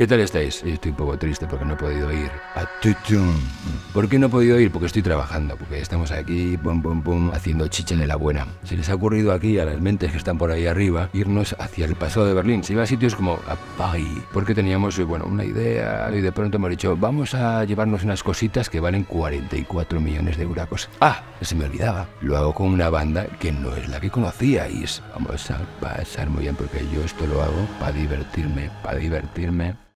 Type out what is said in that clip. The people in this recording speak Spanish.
¿Qué tal estáis? Estoy un poco triste porque no he podido ir a Tutum. ¿Por qué no he podido ir? Porque estoy trabajando, porque estamos aquí, pum, pum, pum, haciendo chicha de la buena. Se les ha ocurrido aquí, a las mentes que están por ahí arriba, irnos hacia el pasado de Berlín. Se iba a sitios como a París, porque teníamos, eh, bueno, una idea y de pronto hemos dicho, vamos a llevarnos unas cositas que valen 44 millones de euracos. Ah, se me olvidaba. Lo hago con una banda que no es la que conocíais. Vamos a pasar muy bien porque yo esto lo hago para divertirme, para divertirme.